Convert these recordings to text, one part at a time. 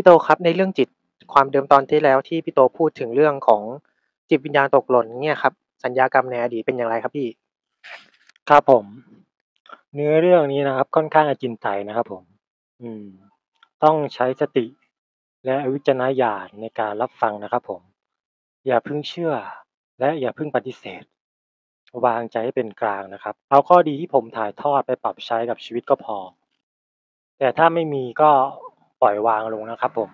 พี่โตครับในเรื่องจิตความเดิมตอนที่แล้วที่พี่โตพูดถึงเรื่องของจิตวิญญาณตกหล่นเนี่ยครับสัญญากรรมในอดีตเป็นอย่างไรครับพี่ ครับผม เนื้อเรื่องนี้นะครับ ค่อนข้างจะกินใจนะครับผม อืม ต้องใช้สติ และวิจารณญาณในการรับฟังนะครับผม อย่าเพิ่งเชื่อ และอย่าเพิ่งปฏิเสธ วางใจให้เป็นกลางนะครับ เอาข้อดีที่ผมถ่ายทอดไปปรับใช้กับชีวิตก็พอ แต่ถ้าไม่มีก็ ปล่อยวางลงนะครับผม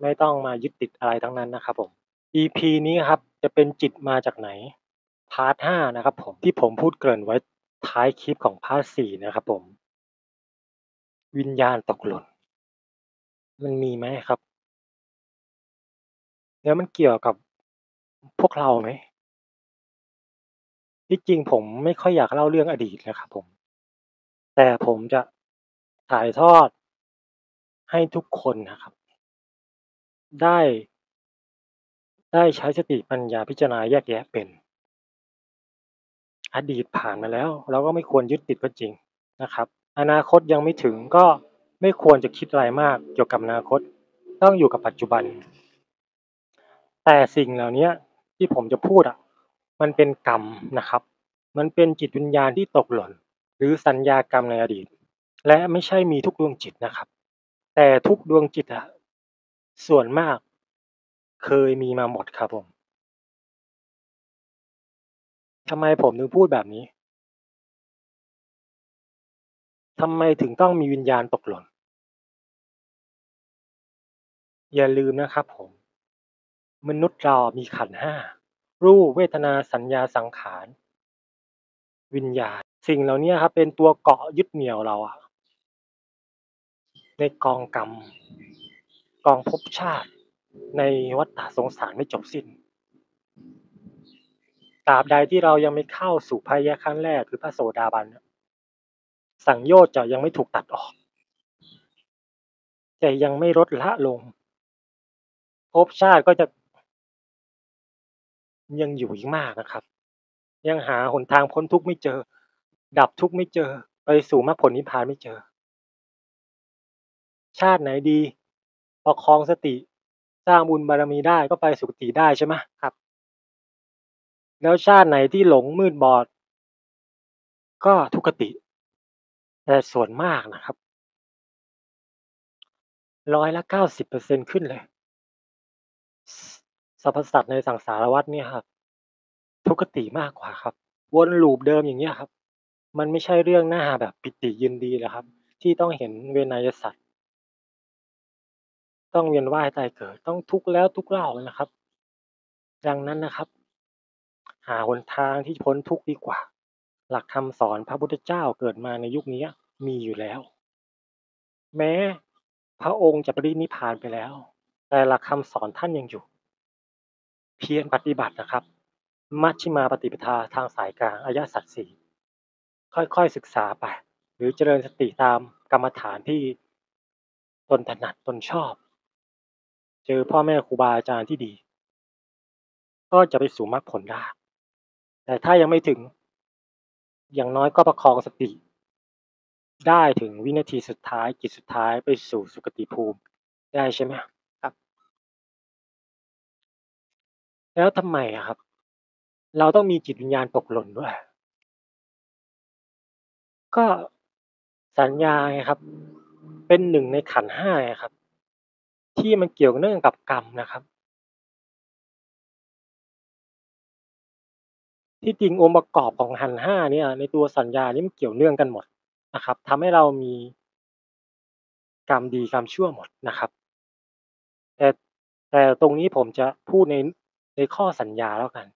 ไม่ต้องมายึดติดอะไรทั้งนั้นนะครับผม EP นี้ครับจะเป็นจิตมาจากไหน part ห้านะครับผมที่ผมพูดเกริ่นไว้ท้ายคลิปของ part สี่นะครับผม วิญญาณตกหล่น มันมีไหมครับ แล้วมันเกี่ยวกับพวกเราไหมที่จริงผมไม่ค่อยอยากเล่าเรื่องอดีตนะครับผม แต่ผมจะถ่ายทอด ให้ทุกคนนะครับ ได้ ได้ใช้สติปัญญาพิจารณาแยกแยะเป็น อดีตผ่านมาแล้ว เราก็ไม่ควรยึดติดก็จริงนะครับ อนาคตยังไม่ถึงก็ไม่ควรจะคิดอะไรมากเกี่ยวกับอนาคต ต้องอยู่กับปัจจุบัน แต่สิ่งเหล่านี้ที่ผมจะพูดอะ มันเป็นกรรมนะครับ มันเป็นจิตวิญญาณที่ตกหล่น หรือสัญญากรรมในอดีต และไม่ใช่มีทุกดวงจิตนะครับ แต่ทุกดวงจิตอะส่วนมากเคยมีมาหมดครับผมทำไมผมถึงพูดแบบนี้ทำไมถึงต้องมีวิญญาณตกหล่น อย่าลืมนะครับผม มนุษย์เรามีขันห้า รูปเวทนาสัญญาสังขาร วิญญาณ สิ่งเหล่านี้ครับเป็นตัวเกาะยึดเหนี่ยวเราอะ ในกองกรรม กองภพชาติ ในวัฏฏะสงสารไม่จบสิ้นตราบใดที่เรายังไม่เข้าสู่พยะขั้นแรกคือพระโสดาบันสังโยชน์จะยังไม่ถูกตัดออก แต่ยังไม่ลดละลงภพชาติก็จะยังอยู่อีกมากนะครับ ยังหาหนทางพ้นทุกข์ไม่เจอ ดับทุกข์ไม่เจอ ไปสู่มรรคผลนิพพานไม่เจอ ชาติไหนดี ประคองสติ สร้างบุญบารมีได้ก็ไปสุคติได้ใช่ไหมครับ แล้วชาติไหนที่หลงมืดบอด ก็ทุกขติ แต่ส่วนมากนะครับร้อยละเก้าสิบเปอร์เซ็นขึ้นเลยสรรพสัตว์ในสังสารวัฏเนี่ยครับ ทุกขติมากกว่าครับ วนลูปเดิมอย่างเงี้ยครับ มันไม่ใช่เรื่องน่าแบบปิติยินดีแล้วครับ ที่ต้องเห็นเวนยสัตว์ ต้องเวียนว่ายตายเกิด ต้องทุกข์แล้วทุกข์เล่านะครับ ดังนั้นนะครับ หาหนทางที่พ้นทุกข์ดีกว่า หลักคำสอนพระพุทธเจ้าเกิดมาในยุคนี้มีอยู่แล้ว แม้พระองค์จะปรินิพพานไปแล้ว แต่หลักคำสอนท่านยังอยู่ เพียรปฏิบัตินะครับ มัชฌิมาปฏิปทาทางสายกลางอริยสัจสี่ค่อยๆศึกษาไป หรือเจริญสติตามกรรมฐานที่ตนถนัดตนชอบ เจอพ่อแม่ครูบาอาจารย์ที่ดี ก็จะไปสู่มรรคผลได้ แต่ถ้ายังไม่ถึง อย่างน้อยก็ประคองสติ ได้ถึงวินาทีสุดท้ายจิตสุดท้ายไปสู่สุคติภูมิได้ใช่ไหมครับ แล้วทำไมครับ เราต้องมีจิตวิญญาณตกหล่นด้วย ก็สัญญาครับ เป็นหนึ่งในขันห้าครับ ที่มันเกี่ยวเนื่องกับกรรมนะครับ ที่จริงองค์ประกอบของขันห้าเนี่ยในตัวสัญญานี่มันเกี่ยวเนื่องกันหมดนะครับทำให้เรามีกรรมดีกรรมชั่วหมดนะครับ แต่แต่ตรงนี้ผมจะพูดในในข้อสัญญาแล้วกัน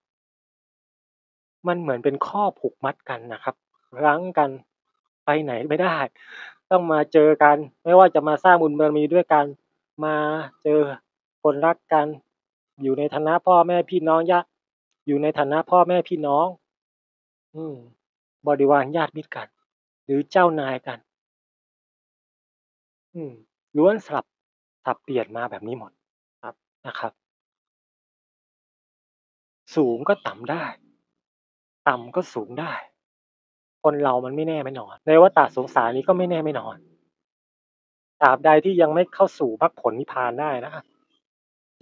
มันเหมือนเป็นข้อผูกมัดกันนะครับ รั้งกันไปไหนไม่ได้ ต้องมาเจอกัน ไม่ว่าจะมาสร้างบุญบารมีด้วยกัน มาเจอคนรักกัน อยู่ในฐานะพ่อแม่พี่น้องญาติอยู่ในฐานะพ่อแม่พี่น้อง อืม บริวารญาติมิตรกัน หรือเจ้านายกัน อืมล้วนสลับสับเปลี่ยนมาแบบนี้หมดครับนะครับ สูงก็ต่ำได้ ต่ำก็สูงได้ คนเรามันไม่แน่ไม่นอน ในวัฏสงสารนี้ก็ไม่แน่ไม่นอน ตราบใดที่ยังไม่เข้าสู่มรรคผลนิพพานได้นะ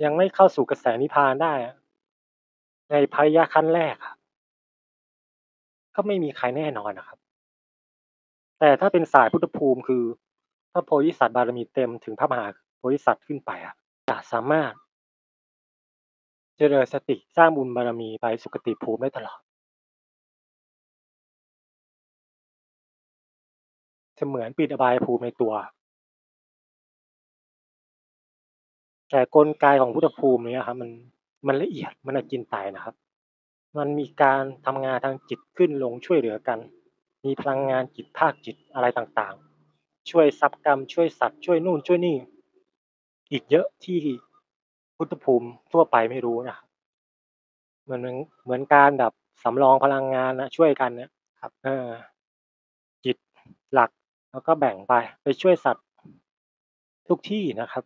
ยังไม่เข้าสู่กระแสนิพพานได้ ในพยะขั้นแรกก็ไม่มีใครแน่นอนนะครับ แต่ถ้าเป็นสายพุทธภูมิคือพระโพธิสัตว์บารมีเต็มถึงพระมหาโพธิสัตว์ขึ้นไปอะจะสามารถ เจริญสติสร้างบุญบารมีไปสุคติภูมิได้ตลอดเสมือนปิดอบายภูมิในตัว แต่กลไกของพุทธภูมิเนี้ยครับมันมันละเอียดมันอจินไตยนะครับ มันมีการทำงานทางจิตขึ้นลงช่วยเหลือกัน มีพลังงานจิตภาคจิตอะไรต่างๆ ช่วยซับกรรมช่วยสัตว์ช่วยนู่นช่วยนี่ อีกเยอะที่พุทธภูมิทั่วไปไม่รู้นะครับเหมือนเหมือนการแบบสำรองพลังงานนะช่วยกันเนี่ยครับ เออ จิตหลักแล้วก็แบ่งไปไปช่วยสัตว์ทุกที่นะครับ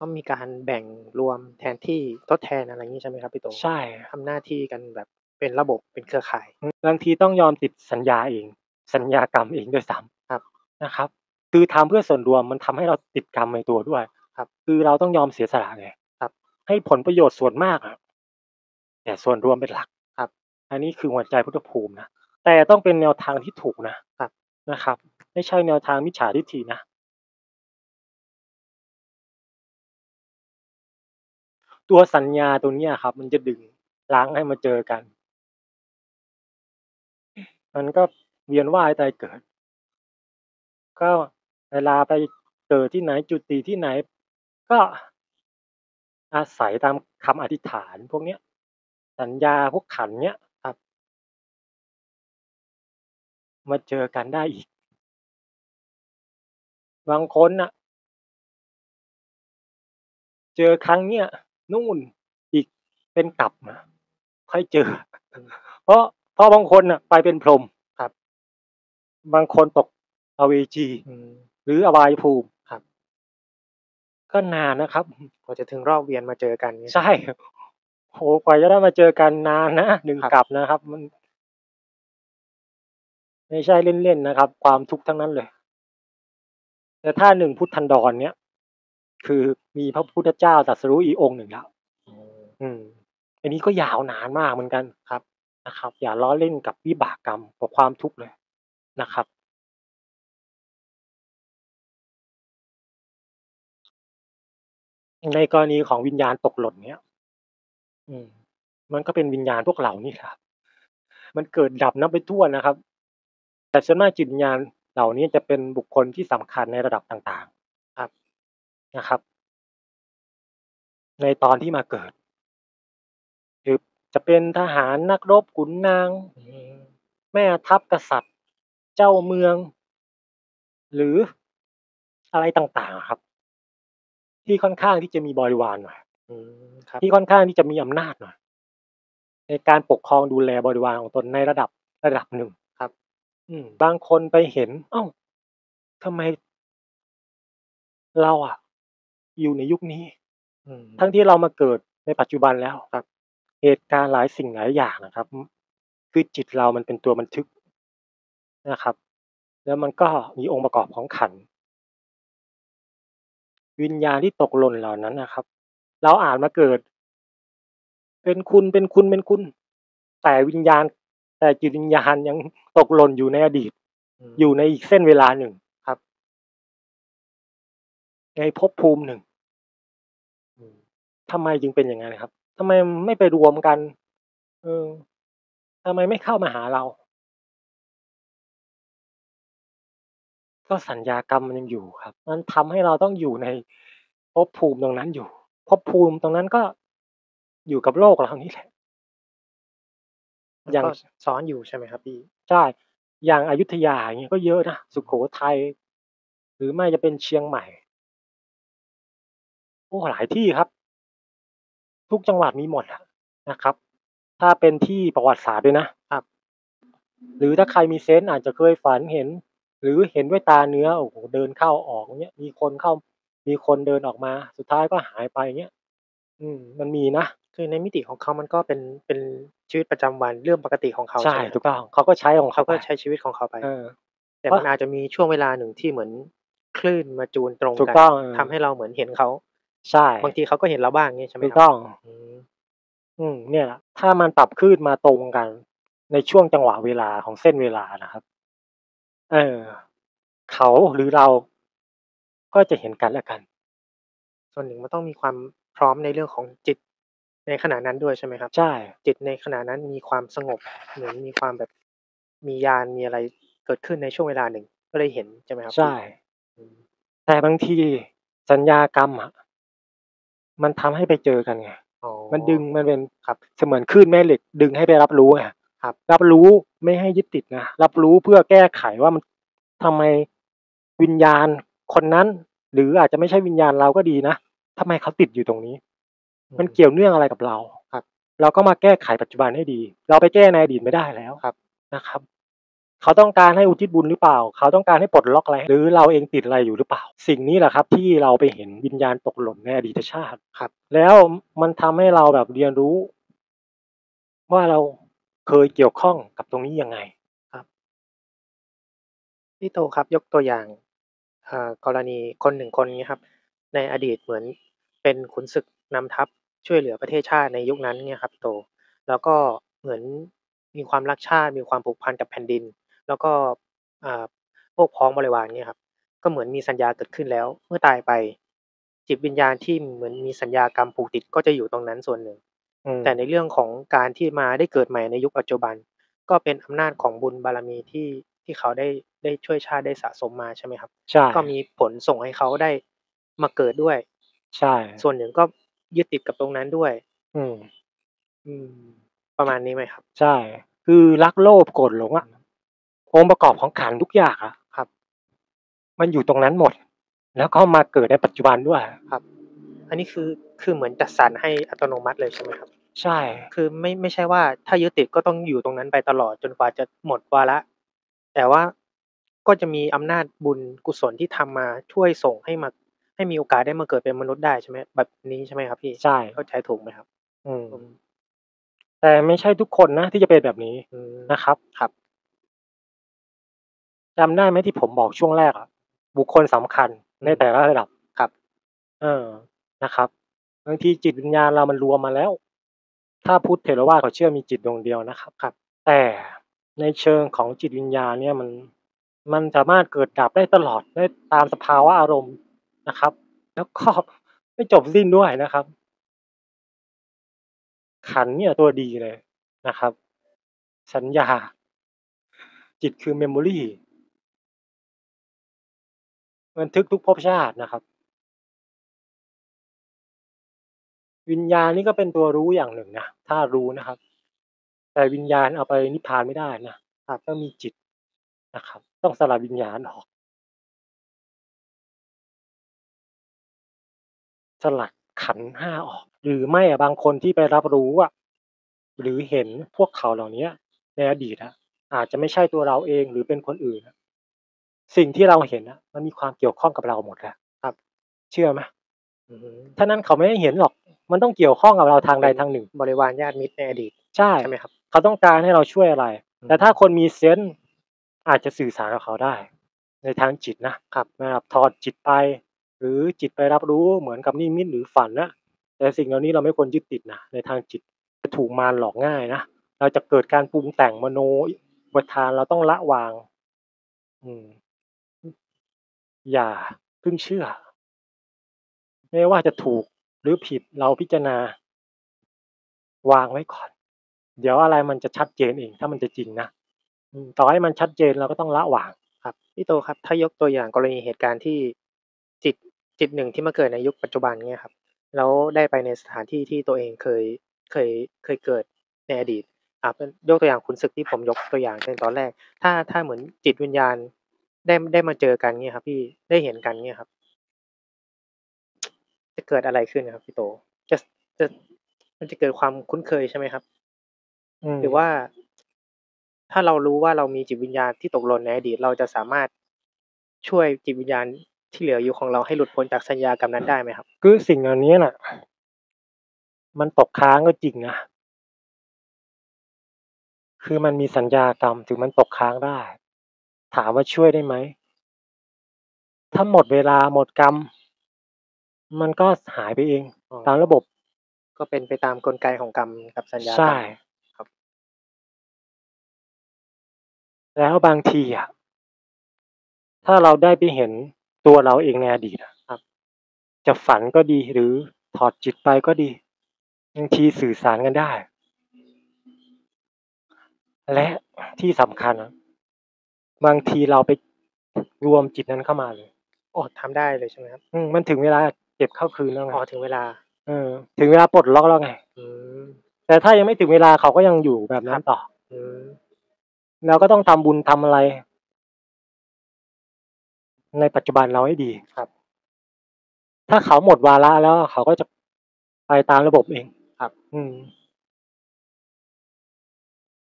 ก็มีการแบ่งรวมแทนที่ทดแทนอะไรงี้ใช่ไหมครับพี่โตใช่ทำหน้าที่กันแบบเป็นระบบเป็นเครือข่าย บางทีต้องยอมติดสัญญาเอง สัญญากรรมเองด้วยซ้ำครับนะครับ คือทำเพื่อส่วนรวมมันทำให้เราติดกรรมในตัวด้วย ครับ คือเราต้องยอมเสียสละไงครับ ให้ผลประโยชน์ส่วนมากอะแต่ส่วนรวมเป็นหลักครับ อันนี้คือหัวใจพุทธภูมินะแต่ต้องเป็นแนวทางที่ถูกนะครับนะครับ ไม่ใช่แนวทางมิจฉาทิฏฐินะ ตัวสัญญาตัวเนี้ยครับ มันจะดึงล้างให้มาเจอกัน มันก็เวียนว่ายตายเกิด ก็เวลาไปเกิดที่ไหนจุดติที่ไหน ก็อาศัยตามคำอธิษฐานพวกเนี้ย สัญญาพวกขันเนี้ยครับ มาเจอกันได้อีก บางคนน่ะ เจอครั้งเนี้ย นู่นอีกเป็นกลับมา ค่อยเจอ เพราะเพราะบางคนน่ะ ไปเป็นพรหมครับ บางคนตกอเวจีอืมหรืออบายภูมิครับ ก็นานนะครับกว่าจะถึงรอบเวียนมาเจอกันเนี่ยใช่โหกว่าจะได้มาเจอกันนานนะหนึ่งครับกลับนะครับ มัน ไม่ใช่เล่นๆนะครับ ความทุกข์ทั้งนั้นเลย แต่ถ้าหนึ่งพุทธันดรเนี้ย คือมีพระพุทธเจ้าตรัสรู้อีกองค์หนึ่งแล้วอืมอืม อันนี้ก็ยาวนานมากเหมือนกันครับนะครับ อย่าล้อเล่นกับวิบากกรรมกับความทุกข์เลยนะครับ ในกรณีของวิญญาณตกหล่นเนี้ยอืม มันก็เป็นวิญญาณพวกเรานี่ครับ มันเกิดดับนับไปทั่วนะครับ แต่ส่วนมากจิตวิญญาณเหล่านี้จะเป็นบุคคลที่สำคัญในระดับต่างๆครับ นะครับ ในตอนที่มาเกิดคือจะเป็นทหารนักรบขุนนางอืมแม่ทัพกษัตริย์ เจ้าเมือง หรืออะไรต่างๆอะครับ ที่ค่อนข้างที่จะมีบริวารหน่อยอืมครับที่ค่อนข้างที่จะมีอำนาจหน่อยในการปกครองดูแลบริวารของตนในระดับระดับหนึ่งครับ อืม บางคนไปเห็น เอ้าทำไม เราอะ อยู่ในยุคนี้อืมทั้งที่เรามาเกิดในปัจจุบันแล้วครับ เหตุการณ์หลายสิ่งหลายอย่างนะครับ คือจิตเรามันเป็นตัวบันทึกนะครับ แล้วมันก็มีองค์ประกอบของขันธ์วิญญาณที่ตกหล่นเหล่านั้นนะครับ เราอ่านมาเกิด เป็นคุณเป็นคุณเป็นคุณ แต่วิญญาณ แต่จิตวิญญาณยังตกหล่นอยู่ในอดีตมอยู่ในอีกเส้นเวลาหนึ่งครับในภพภูมิหนึ่งอืม ทำไมจึงเป็นอย่างนั้นครับทำไมไม่ไปรวมกัน เออทำไมไม่เข้ามาหาเรา ก็สัญญากรรมมันยังอยู่ครับ มันทำให้เราต้องอยู่ในภพภูมิตรงนั้นอยู่ภพภูมิตรงนั้นก็อยู่กับโลกเรานี่แหละมันอย่างก็ซ้อนอยู่ใช่ไหมครับพี่ใช่อย่างอยุธยาอย่างเงี้ยก็เยอะนะสุโขทัยหรือไม่จะเป็นเชียงใหม่ โอ้หลายที่ครับ ทุกจังหวัดมีหมดอะนะครับ ถ้าเป็นที่ประวัติศาสตร์ด้วยนะครับ หรือถ้าใครมีเซนส์อาจจะเคยฝันเห็น หรือเห็นด้วยตาเนื้อโอ้โหเดินเข้าออกเงี้ยมีคนเข้า มีคนเดินออกมา สุดท้ายก็หายไปเงี้ยอืมมันมีนะคือในมิติของเขามันก็เป็นเป็นชีวิตประจำวันเรื่องปกติของเขาใช่ไหมถูกต้องเขาก็ใช้ของเขาเขาก็ไปใช้ชีวิตของเขาไปเออแต่เพราะมันอาจจะมีช่วงเวลาหนึ่งที่เหมือนคลื่นมาจูนตรงถูกกันต้องเออทำให้เราเหมือนเห็นเขา ใช่บางทีเขาก็เห็นเราบ้างงี้ใช่ไหมถูกครับต้องอืมอืมเนี่ยแหละถ้ามันปรับคลื่นมาตรงกัน ในช่วงจังหวะเวลาของเส้นเวลานะครับ เออ เขาหรือเราก็จะเห็นกันและกัน ส่วนหนึ่งมันต้องมีความพร้อมในเรื่องของจิตในขณะนั้นด้วยใช่ไหมครับ ใช่ จิตในขณะนั้นมีความสงบเหมือนมีความแบบมีญาณมีอะไรเกิดขึ้นในช่วงเวลาหนึ่ง ก็เลยเห็นใช่ไหมครับ ใช่อืมแต่บางทีสัญญากรรมอะ มันทำให้ไปเจอกันไงอ๋อมันดึงมันเป็นครับเสมือนคลื่นแม่เหล็กดึงให้ไปรับรู้ไงครับ รับรู้ไม่ให้ยึดติดนะรับรู้เพื่อแก้ไขว่ามันทำไมวิญญาณคนนั้น หรืออาจจะไม่ใช่วิญญาณเราก็ดีนะทำไมเขาติดอยู่ตรงนี้ มันเกี่ยวเนื่องอะไรกับเราครับ เราก็มาแก้ไขปัจจุบันให้ดี เราไปแก้ในอดีตไม่ได้แล้วครับนะครับ เขาต้องการให้อุทิศบุญหรือเปล่า เขาต้องการให้ปลดล็อกอะไร หรือเราเองติดอะไรอยู่หรือเปล่า สิ่งนี้แหละครับ ที่เราไปเห็นวิญญาณตกหล่นในอดีตชาติครับ แล้วมันทำให้เราแบบเรียนรู้ ว่าเราเคยเกี่ยวข้องกับตรงนี้ยังไงพี่โตครับยกตัวอย่างเอ่อกรณีคนหนึ่งคนนี้ครับ ในอดีตเหมือนเป็นขุนศึกนำทัพช่วยเหลือประเทศชาติในยุคนั้นเนี่ยครับพี่โต แล้วก็เหมือนมีความรักชาติมีความผูกพันกับแผ่นดิน แล้วก็อ่าพวกพ้องบริวารเนี่ยครับ ก็เหมือนมีสัญญาเกิดขึ้นแล้ว เมื่อตายไป จิตวิญญาณที่เหมือนมีสัญญากรรมผูกติดก็จะอยู่ตรงนั้นส่วนหนึ่งอืมแต่ในเรื่องของการที่มาได้เกิดใหม่ในยุคปัจจุบัน ก็เป็นอำนาจของบุญบารมีที่ที่เขาได้ได้ช่วยชาติได้สะสมมาใช่ไหมครับใช่ก็มีผลส่งให้เขาได้มาเกิดด้วย ใช่ ส่วนหนึ่งก็ยึดติดกับตรงนั้นด้วย อืม อืม ประมาณนี้ไหมครับ ใช่ คือรักโลภโกรธหลงอะ องค์ประกอบของขันธ์ทุกอย่างอะครับ มันอยู่ตรงนั้นหมด แล้วก็มาเกิดในปัจจุบันด้วยครับ อันนี้คือคือเหมือนจัดสรรให้อัตโนมัติเลยใช่ไหมครับ ใช่ คือไม่ไม่ใช่ว่าถ้ายึดติดก็ต้องอยู่ตรงนั้นไปตลอดจนกว่าจะหมดวาระ แต่ว่าก็จะมีอำนาจบุญกุศลที่ทำมาช่วยส่งให้มาให้มีโอกาสได้มาเกิดเป็นมนุษย์ได้ใช่ไหมแบบนี้ใช่ไหมครับพี่ใช่เข้าใจถูกไหมครับ อืมอืมแต่ไม่ใช่ทุกคนนะที่จะเป็นแบบนี้อืมนะครับ ครับ จำได้ไหมที่ผมบอกช่วงแรกอะบุคคลสำคัญในแต่ละระดับครับ เออนะครับบางทีจิตวิญญาณเรามันรวมมาแล้ว ถ้าพุทธเถรวาทเขาเชื่อมีจิตดวงเดียวนะครับครับ แต่ในเชิงของจิตวิญญาณเนี่ยมันมันสามารถเกิดดับได้ตลอดได้ตามสภาวะอารมณ์นะครับ แล้วก็ไม่จบสิ้นด้วยนะครับ ขันธ์เนี่ยตัวดีเลยนะครับ สัญญา จิตคือเมมโมรี บันทึกทุกภพชาตินะครับ วิญญาณนี่ก็เป็นตัวรู้อย่างหนึ่งนะถ้ารู้นะครับ แต่วิญญาณเอาไปนิพพานไม่ได้นะครับต้องมีจิตนะครับ ต้องสลับวิญญาณออก สลัดขันห้าออก หรือไม่อะบางคนที่ไปรับรู้อะหรือเห็นพวกเขาเหล่านี้ในอดีตอะอาจจะไม่ใช่ตัวเราเองหรือเป็นคนอื่นอะ สิ่งที่เราเห็นอะมันมีความเกี่ยวข้องกับเราหมดแล้วครับ เชื่อไหมอืมถ้านั้นเขาไม่ให้เห็นหรอก มันต้องเกี่ยวข้องกับเราทางใดทางหนึ่ง บริวารญาติมิตรในอดีตใช่ใช่ไหมครับ เขาต้องการให้เราช่วยอะไรอืมแต่ถ้าคนมีเซนส์อาจจะสื่อสารกับเขาได้ ในทางจิตนะครับนะครับถอดจิตไป หรือจิตไปรับรู้เหมือนกับนิมิตหรือฝันนะแต่สิ่งเหล่านี้เราไม่ควรยึดติดนะในทางจิตจะถูกมารหลอกง่ายนะเราจะเกิดการปรุงแต่งมโนอุปทานเราต้องละวาง อืม อย่าเพิ่งเชื่อ ไม่ว่าจะถูกหรือผิดเราพิจารณา วางไว้ก่อน เดี๋ยวอะไรมันจะชัดเจนเองถ้ามันจะจริงนะต่อให้มันชัดเจนเราก็ต้องละวางครับพี่โตครับถ้ายกตัวอย่างกรณีเหตุการณ์ที่จิตจิตหนึ่งที่มาเกิดในยุคปัจจุบันเนี่ยครับ แล้วได้ไปในสถานที่ที่ตัวเองเคยเคยเคยเกิดในอดีตอะยกตัวอย่างขุนศึกที่ผมยกตัวอย่างในตอนแรก ถ้าถ้าเหมือนจิตวิญญาณ ได้ได้มาเจอกันเนี่ยครับ พี่ได้เห็นกันเนี่ยครับ จะเกิดอะไรขึ้นนะครับพี่โต จะจะมันจะเกิดความคุ้นเคยใช่ไหมครับมหรือว่า ถ้าเรารู้ว่าเรามีจิตวิญญาณที่ตกหล่นในอดีตเราจะสามารถช่วยจิตวิญญาณที่เหลืออยู่ของเราให้หลุดพ้นจากสัญญากรรมนั้นได้ไหมครับ คือสิ่งเหล่านี้น่ะ มันตกค้างก็จริงนะคือมันมีสัญญากรรมถึงมันตกค้างได้ ถามว่าช่วยได้ไหม ถ้าหมดเวลาหมดกรรม มันก็หายไปเอง อ๋อ ตามระบบ ก็เป็นไปตามกลไกของกรรมกับสัญญากรใช่รม ครับ แล้วบางทีอะถ้าเราได้ไปเห็นตัวเราเองในอดีตอะครับ จะฝันก็ดีหรือถอดจิตไปก็ดีบางทีสื่อสารกันได้ และที่สำคัญอะ บางทีเราไปรวมจิตนั้นเข้ามาเลยโอ้ทำได้เลยใช่ไหมครับ อืมมันถึงเวลาเก็บเข้าคืนแล้วไงอ๋อถึงเวลา เออ ถึงเวลาปลดล็อกแล้วไงอืมแต่ถ้ายังไม่ถึงเวลาเขาก็ยังอยู่แบบนั้นต่อ อืมเราก็ต้องทำบุญทำอะไร ในปัจจุบันเราให้ดีครับ ถ้าเขาหมดวาระแล้วเขาก็จะไปตามระบบเองครับ อืม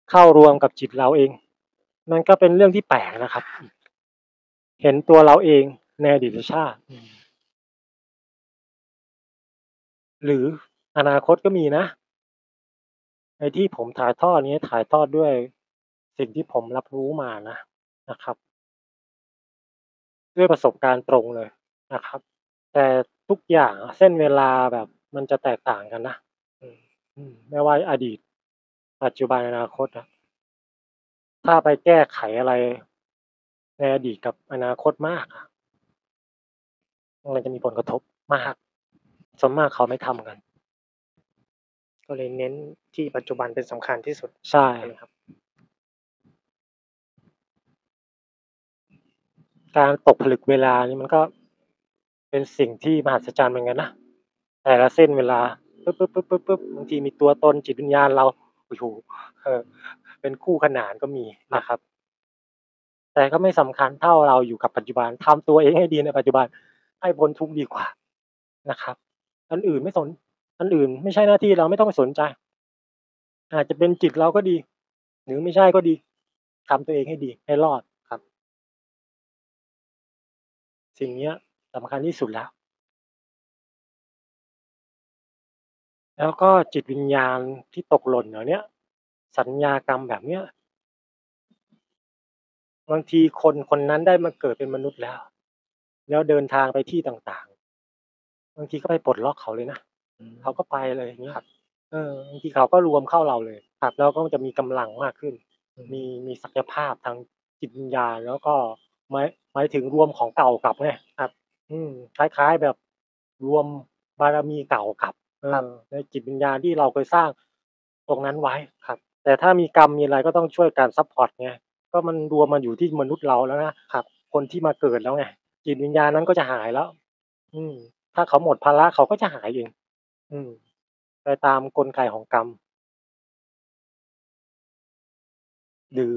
เข้ารวมกับจิตเราเอง มันก็เป็นเรื่องที่แปลกนะครับ เห็นตัวเราเองในอดีตชาติ หรืออนาคตก็มีนะไอ้ที่ผมถ่ายทอดนี้ถ่ายทอดด้วยสิ่งที่ผมรับรู้มานะนะครับ ด้วยประสบการณ์ตรงเลยนะครับ แต่ทุกอย่างเส้นเวลาแบบมันจะแตกต่างกันนะไม่ว่าอดีต ปัจจุบันอนาคตอะ ถ้าไปแก้ไขอะไร ในอดีตกับอนาคตมากอะมันจะมีผลกระทบมากส่วนมากเขาไม่ทำกัน ก็เลยเน้นที่ปัจจุบันเป็นสำคัญที่สุดใช่ใช่ไหมครับ การตกผลึกเวลานี่มันก็เป็นสิ่งที่มหัศจรรย์เหมือนกันนะแต่ละเส้นเวลาปึ๊บปึ๊บปึ๊บปึ๊บปึ๊บบางทีมีตัวตนจิตวิญญาณเราโอ้โหเออ เป็นคู่ขนานก็มีนะครับ แต่ก็ไม่สำคัญเท่าเราอยู่กับปัจจุบันทำตัวเองให้ดีในปัจจุบันให้พ้นทุกข์ดีกว่านะครับ อันอื่นไม่สน อันอื่นไม่ใช่หน้าที่เราไม่ต้องไปสนใจ อาจจะเป็นจิตเราก็ดี หรือไม่ใช่ก็ดีทำตัวเองให้ดี ให้รอดครับ สิ่งเนี้ยสำคัญที่สุดแล้ว แล้วก็จิตวิญญาณที่ตกหล่นเหล่าเนี้ย สัญญากรรมแบบเนี้ยบางทีคนคนนั้นได้มาเกิดเป็นมนุษย์แล้ว แล้วเดินทางไปที่ต่างๆ บางทีก็ไปปลดล็อกเขาเลยนะเขาก็ไปเลยอย่างเงี้ยครับเออบางทีเขาก็รวมเข้าเราเลยครับแล้วก็จะมีกำลังมากขึ้นอืมมีมีศักยภาพทางจิตวิญญาณแล้วก็หมายหมายถึงรวมของเก่ากลับไงครับ อืมคล้ายๆแบบรวมบารมีเก่ากลับเออในจิตวิญญาณที่เราเคยสร้างตรงนั้นไว้ครับ แต่ถ้ามีกรรมมีอะไรก็ต้องช่วยการ support ไงก็มันรวมมาอยู่ที่มนุษย์เราแล้วนะครับคนที่มาเกิดแล้วไงจิตวิญญาณนั้นก็จะหายแล้ว อืม ถ้าเขาหมดภาระเขาก็จะหายเองอืม ไปตามกลไกของกรรม หรือ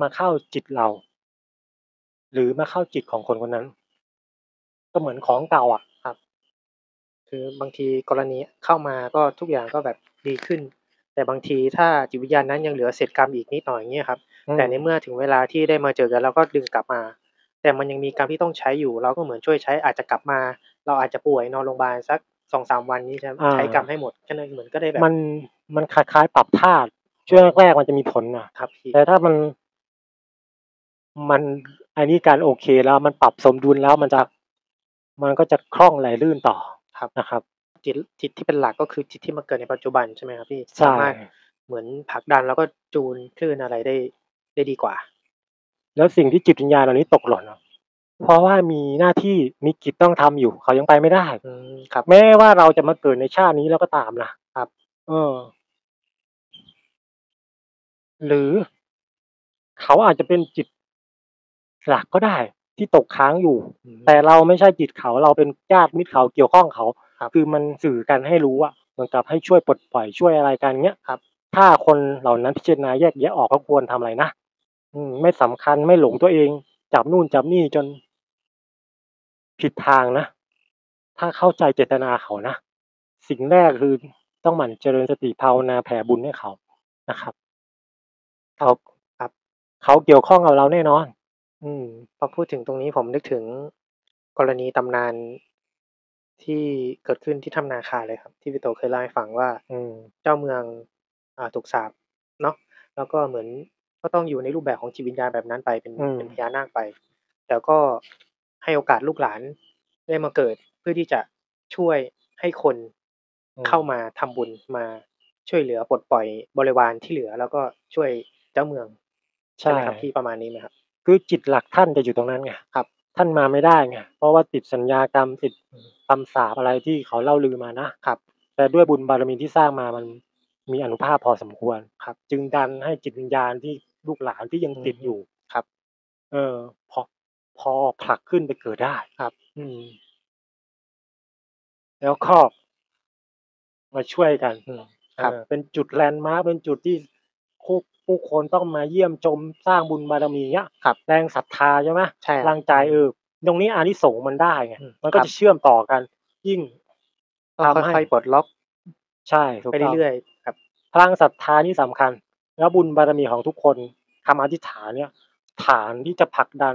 มาเข้าจิตเรา หรือมาเข้าจิตของคนคนนั้น ก็เหมือนของเก่าอะ ครับ คือบางทีกรณีเข้ามาก็ทุกอย่างก็แบบดีขึ้น แต่บางทีถ้าจิตวิญญาณนั้นยังเหลือเศษกรรมอีกนิดหน่อยอย่างเงี้ยครับอืมแต่ในเมื่อถึงเวลาที่ได้มาเจอกันเราก็ดึงกลับมา แต่มันยังมีกรรมที่ต้องใช้อยู่ เราก็เหมือนช่วยใช้อาจจะกลับมา เราอาจจะป่วยนอนโรงพยาบาลสักสองสามวันนี้ใช่ไหมอ่าใช้กรรมให้หมดก็เลยเหมือนก็ได้แบบ มันมันคล้ายๆปรับธาตุช่วงแรกๆมันจะมีผลนะครับพี่แต่ถ้ามัน มันอันนี้การโอเคแล้วมันปรับสมดุลแล้วมันจะมันก็จะคล่องไหลลื่นต่อครับนะครับ จิตจิตที่เป็นหลักก็คือจิตที่มาเกิดในปัจจุบันใช่ไหมครับพี่ใช่สามารถเหมือนผลักดันแล้วก็จูนคลื่นอะไรได้ได้ดีกว่า แล้วสิ่งที่จิตวิญญาณเหล่านี้ตกหล่นอะเพราะว่ามีหน้าที่มีกิจต้องทำอยู่ เขายังไปไม่ได้อืมครับแม้ว่าเราจะมาเกิดในชาตินี้แล้วก็ตามนะครับ เออ หรือเขาอาจจะเป็นจิตหลักก็ได้ที่ตกค้างอยู่อืมแต่เราไม่ใช่จิตเขาเราเป็นญาติมิตรเขาเกี่ยวข้องเขา ครับคือมันสื่อกันให้รู้อะเหมือนกับให้ช่วยปลดปล่อยช่วยอะไรกันเงี้ยครับ ถ้าคนเหล่านั้นพิจารณาแยกแยะออกก็ควรทำอะไรนะอืมไม่สำคัญไม่หลงตัวเอง จับนู่นจับนี่จน ผิดทางนะถ้าเข้าใจเจตนาเขานะสิ่งแรกคือต้องหมั่นเจริญสติภาวนาแผ่บุญให้เขานะครับเขาครับ เขาเกี่ยวข้องกับเราแน่นอน อืมพอพูดถึงตรงนี้ผมนึกถึงกรณีตำนาน ที่เกิดขึ้นที่ถ้ำนาคาเลยครับ ที่พี่โตเคยเล่าให้ฟังว่า อืมเจ้าเมืองอ่าถูกสาปเนาะแล้วก็เหมือนก็ต้องอยู่ในรูปแบบของจิตวิญญาณแบบนั้นไปเป็นอืม เป็นพญานาคไป แต่ก็ให้โอกาสลูกหลานได้มาเกิดเพื่อที่จะช่วยให้คนอืม เข้ามาทำบุญมาช่วยเหลือปลดปล่อยบริวารที่เหลือ แล้วก็ช่วยเจ้าเมืองใช่ไหมครับพี่ประมาณนี้ไหมครับ คือจิตหลักท่านจะอยู่ตรงนั้นไงครับ ท่านมาไม่ได้ไงเพราะว่าติดสัญญากรรมติดคำสาปอะไรที่เขาเล่าลือมานะครับ แต่ด้วยบุญบารมีที่สร้างมามันมีอานุภาพพอสมควรครับ จึงดันให้จิตวิญญาณที่ลูกหลานที่ยังติดอยู่ครับ เออพอพอผลักขึ้นไปเกิดได้ครับ อืม แล้วก็มาช่วยกันอืมครับเออเป็นจุดแลนด์มาร์คเป็นจุดที่ผู้ ผู้คนต้องมาเยี่ยมชมสร้างบุญบารมีเนี้ยครับแรงศรัทธาใช่ไหมใช่ครับพลังใจเออตรงนี้อานิสงส์มันได้ไงอืมมันก็ครับจะเชื่อมต่อกัน ยิ่งก็ทำให้ค่อยๆปลดล็อก ใช่ถูกไปต้องเรื่อยๆครับ พลังศรัทธานี่สำคัญ แล้วบุญบารมีของทุกคนคำอธิษฐานเนี่ย ฐานที่จะผลักดัน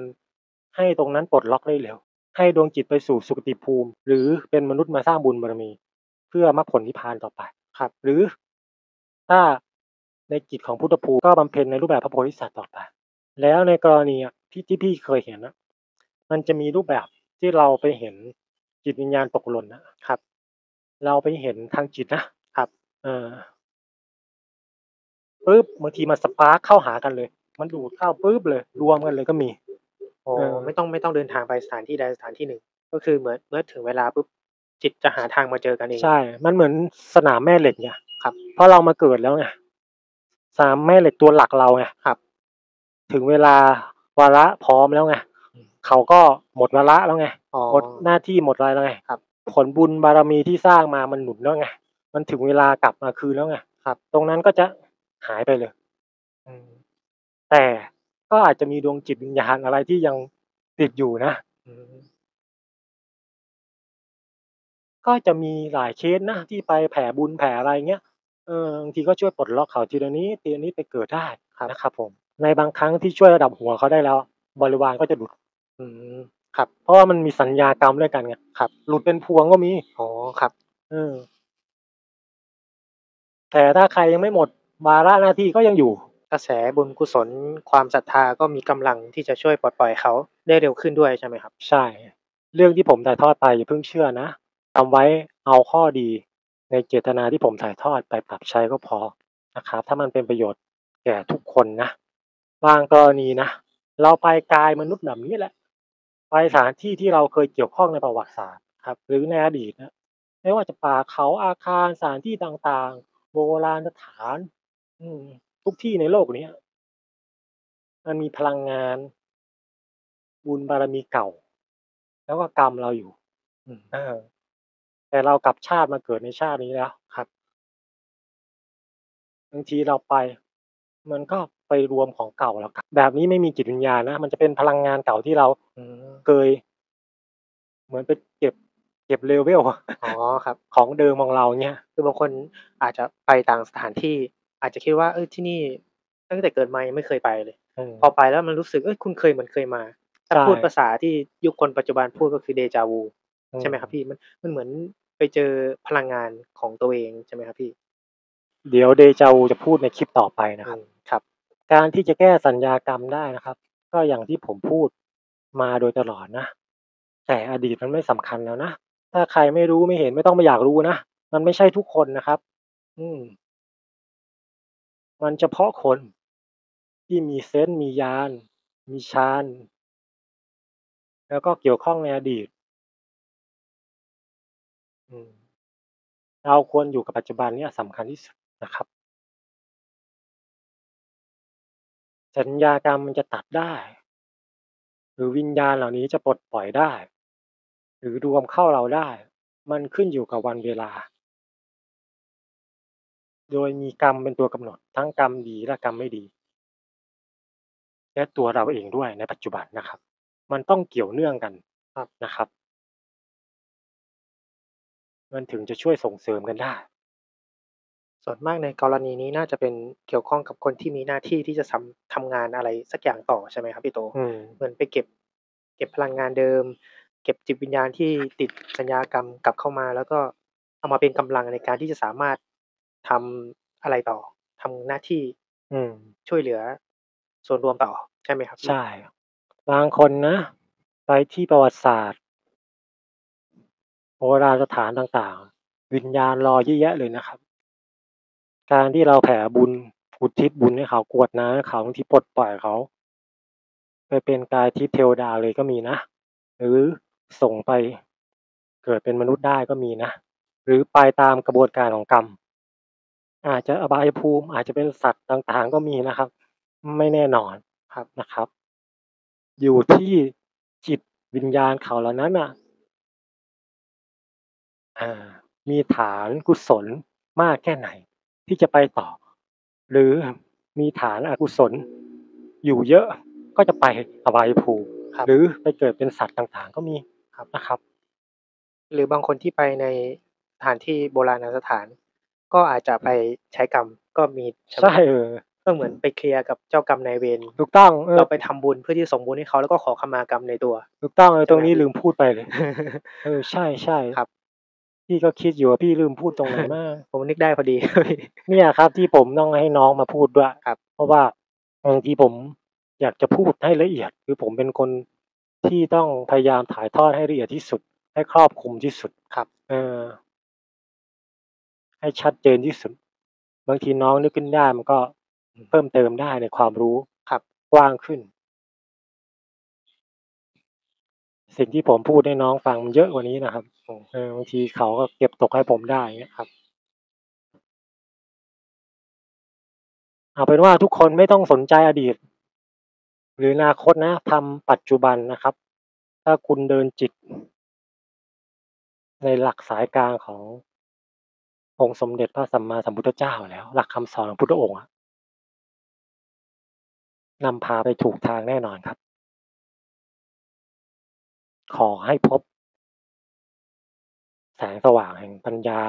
ให้ตรงนั้นปลดล็อกได้เร็วให้ดวงจิตไปสู่สุคติภูมิ หรือเป็นมนุษย์มาสร้างบุญบารมี เพื่อมรรคผลนิพพานต่อไปครับ หรือ ถ้า ในกิจของพุทธภูมิก็บำเพ็ญในรูปแบบพระโพธิสัตว์ต่อไป แล้วในกรณีอะที่ที่พี่เคยเห็นนะมันจะมีรูปแบบที่เราไปเห็นจิตวิญญาณตกหล่นนะครับ เราไปเห็นทางจิตนะครับ เออปุ๊บบางทีมันสปาร์คเข้าหากันเลย มันดูดเข้าปุ๊บเลย รวมกันเลยก็มีโอ้เออไม่ต้องไม่ต้องเดินทางไปสถานที่ใดสถานที่หนึ่ง ก็คือเหมือนเมื่อถึงเวลาปุ๊บจิตจะหาทางมาเจอกันเองใช่ มันเหมือนสนามแม่เหล็กไงครับเพราะเรามาเกิดแล้วไง สนามแม่เหล็กตัวหลักเราไงครับ ถึงเวลาวาระพร้อมแล้วไงอืมเขาก็หมดวาระแล้วไงอ๋อหมดหน้าที่หมดอะไรแล้วไงครับ ผลบุญบารมีที่สร้างมามันหนุนแล้วไงมันถึงเวลากลับมาคืนแล้วไงครับ ตรงนั้นก็จะหายไปเลยอืมแต่ก็อาจจะมีดวงจิตวิญญาณอะไรที่ยังติดอยู่นะอืมก็จะมีหลายเคสนะที่ไปแผ่บุญแผ่อะไรเงี้ย เออบางทีก็ช่วยปลดล็อกเขาทีละนี้ทีละนี้ไปเกิดได้นะครับ ผม ในบางครั้งที่ช่วยระดับหัวเขาได้แล้ว บริวารก็จะหลุด อืมครับ เพราะว่ามันมีสัญญากรรมด้วยกันไงครับ หลุดเป็นพวงก็มีอ๋อครับ เออ แต่ถ้าใครยังไม่หมดวาระหน้าที่ก็ยังอยู่กระแสบุญกุศลความศรัทธาก็มีกำลังที่จะช่วยปลดปล่อยเขาได้เร็วขึ้นด้วยใช่ไหมครับ ใช่ เรื่องที่ผมถ่ายทอดไปอย่าเพิ่งเชื่อนะทำไว้เอาข้อดี ในเจตนาที่ผมถ่ายทอดไปปรับใช้ก็พอนะครับ ถ้ามันเป็นประโยชน์แก่ทุกคนนะบางกรณีนะ เราไปกายมนุษย์แบบนี้แหละ ไปสถานที่ที่เราเคยเกี่ยวข้องในประวัติศาสตร์ครับ หรือในอดีตนะไม่ว่าจะป่าเขาอาคารสถานที่ต่างๆ โบราณสถาน อืม ทุกที่ในโลกนี้มันมีพลังงาน บุญบารมีเก่า แล้วก็กรรมเราอยู่ อืมเออ แต่เรากลับชาติมาเกิดในชาตินี้แล้วครับบางทีเราไป มันก็ไปรวมของเก่าแล้วกลับแบบนี้ไม่มีจิตวิญญาณนะ มันจะเป็นพลังงานเก่าที่เราอืมเคย เหมือนไปเก็บ เก็บเลเวลอ๋อครับ ของเดิมของเราเนี่ยคือบางคนอาจจะไปต่างสถานที่ อาจจะคิดว่าเออที่นี่ ตั้งแต่เกิดมายังไม่เคยไปเลยอืมพอไปแล้วมันรู้สึกเอ้ยคุณเคยเหมือนเคยมาถ้าใช่พูดภาษาที่ยุคคนปัจจุบันพูดก็คือเดจาวูใช่ไหมครับพี่มันมันเหมือน ไปเจอพลังงานของตัวเองใช่ไหมครับพี่ เดี๋ยวเดจาวูจะพูดในคลิปต่อไปนะครับอืมครับ การที่จะแก้สัญญากรรมได้นะครับ ก็อย่างที่ผมพูดมาโดยตลอดนะ แต่อดีตมันไม่สำคัญแล้วนะถ้าใครไม่รู้ไม่เห็นไม่ต้องไปอยากรู้นะมันไม่ใช่ทุกคนนะครับ อืม มันเฉพาะคนที่มีเซนส์มียาน มีฌานแล้วก็เกี่ยวข้องในอดีต อืม เราควรอยู่กับปัจจุบันเนี่ยสำคัญที่สุดนะครับ สัญญากรรมมันจะตัดได้ หรือวิญญาณเหล่านี้จะปลดปล่อยได้ หรือรวมเข้าเราได้ มันขึ้นอยู่กับวันเวลา โดยมีกรรมเป็นตัวกำหนด ทั้งกรรมดีและกรรมไม่ดี และตัวเราเองด้วยในปัจจุบันนะครับ มันต้องเกี่ยวเนื่องกันครับนะครับ มันถึงจะช่วยส่งเสริมกันได้ ส่วนมากในกรณีนี้น่าจะเป็นเกี่ยวข้องกับคนที่มีหน้าที่ที่จะทำทำงานอะไรสักอย่างต่อใช่ไหมครับพี่โต อืม เหมือนไปเก็บ เก็บพลังงานเดิม เก็บจิตวิญญาณที่ติดสัญญากรรมกลับเข้ามา แล้วก็เอามาเป็นกำลังในการที่จะสามารถทำอะไรต่อทำหน้าที่อืม ช่วยเหลือ ส่วนรวมต่อใช่ไหมครับพี่ใช่ บางคนนะ ไปที่ประวัติศาสตร์ โบราณสถานต่างๆ วิญญาณรอเยอะแยะเลยนะครับ การที่เราแผ่บุญอุทิศบุญให้เขากรวดน้ำเขาบางทีปลดปล่อยเขา ไปเป็นกายทิพย์เทวดาเลยก็มีนะ หรือส่งไปเกิดเป็นมนุษย์ได้ก็มีนะ หรือไปตามกระบวนการของกรรม อาจจะอบายภูมิอาจจะเป็นสัตว์ต่างๆ ก็มีนะครับ ไม่แน่นอนครับนะครับ อยู่ที่จิตวิญญาณเขาเหล่านั้นน่ะอ่า มีฐานกุศลมากแค่ไหน ที่จะไปต่อ หรือมีฐานอกุศล อยู่เยอะก็จะไปอบายภูมิครับหรือไปเกิดเป็นสัตว์ต่างๆ ก็มีครับนะครับ หรือบางคนที่ไปในสถานที่โบราณสถาน ก็อาจจะไปใช้กรรมก็มีใช่ไหมใช่เออก็เหมือนไปเคลียร์กับเจ้ากรรมนายเวรถูกต้องเออเราไปทำบุญเพื่อที่จะส่งบุญให้เขาแล้วก็ขอขมากรรมในตัว ถูกต้องเออใช่ไหมตรงนี้ลืมพูดไปเลยเออใช่ๆครับ พี่ก็คิดอยู่ว่าพี่ลืมพูดตรงไหนนะผมนึกได้พอดี เนี่ยครับ ที่ผมต้องให้น้องมาพูดด้วยครับ เพราะว่าบางทีผมอยากจะพูดให้ละเอียด คือผมเป็นคนที่ต้องพยายามถ่ายทอดให้ละเอียดที่สุด ให้ครอบคลุมที่สุดครับเออให้ชัดเจนที่สุด บางทีน้องนึกขึ้นได้มันก็เพิ่มเติมได้ในความรู้ครับกว้างขึ้น สิ่งที่ผมพูดให้น้องฟังมันเยอะกว่านี้นะครับเออบางทีเขาก็เก็บตกให้ผมได้เงี้ยครับเอาเป็นว่าทุกคนไม่ต้องสนใจอดีต หรืออนาคตนะทำปัจจุบันนะครับ ถ้าคุณเดินจิต ในหลักสายกลางขององค์สมเด็จพระสัมมาสัมพุทธเจ้าแล้ว หลักคำสอนของพุทธองค์นำพาไปถูกทางแน่นอนครับ ขอให้พบ แสงสว่างแห่งปัญญา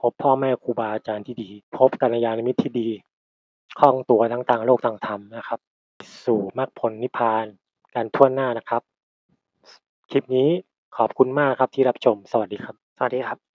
พบพ่อแม่ครูบาอาจารย์ที่ดี พบกัลยาณมิตรที่ดีคล่องตัวทั้งทางโลกทางธรรมนะครับ สู่มรรคผลนิพพานการทั่วหน้านะครับ คลิปนี้ขอบคุณมากครับที่รับชม สวัสดีครับ สวัสดีครับ